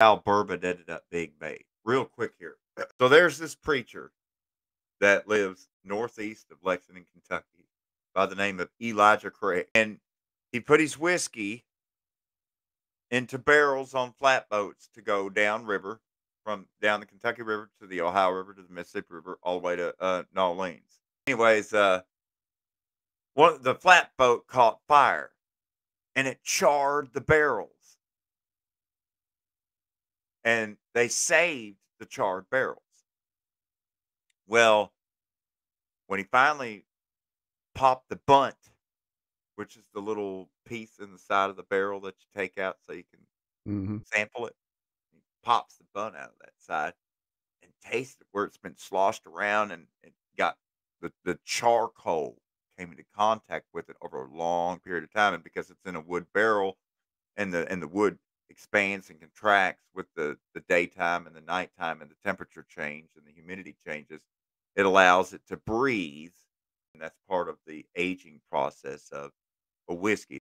how bourbon ended up being made. Real quick here. So there's this preacher that lives northeast of Lexington, Kentucky, by the name of Elijah Craig, and he put his whiskey into barrels on flatboats to go downriver from down the Kentucky River to the Ohio River to the Mississippi River, all the way to uh, New Orleans. Anyways, uh, one the flatboat caught fire, and it charred the barrels, and they saved the charred barrels. Well, when he finally popped the bung, which is the little piece in the side of the barrel that you take out so you can hmm sample it. He pops the bung out of that side and tastes it where it's been sloshed around and it got the, the charcoal came into contact with it over a long period of time. And because it's in a wood barrel and the and the wood expands and contracts with the, the daytime and the nighttime and the temperature change and the humidity changes, it allows it to breathe. And that's part of the aging process of a whiskey.